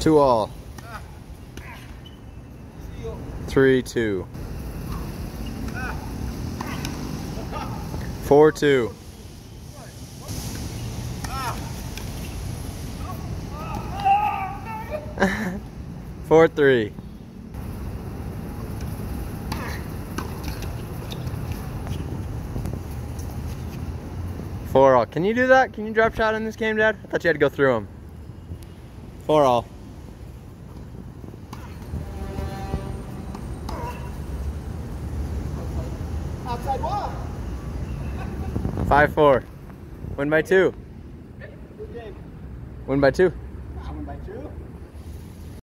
Two all. Three, two. Four, two. Four, three. Four all. Can you do that? Can you drop shot in this game, Dad? I thought you had to go through them. Four all. Outside walk. Five, four. Win by two. Good game. Win by two.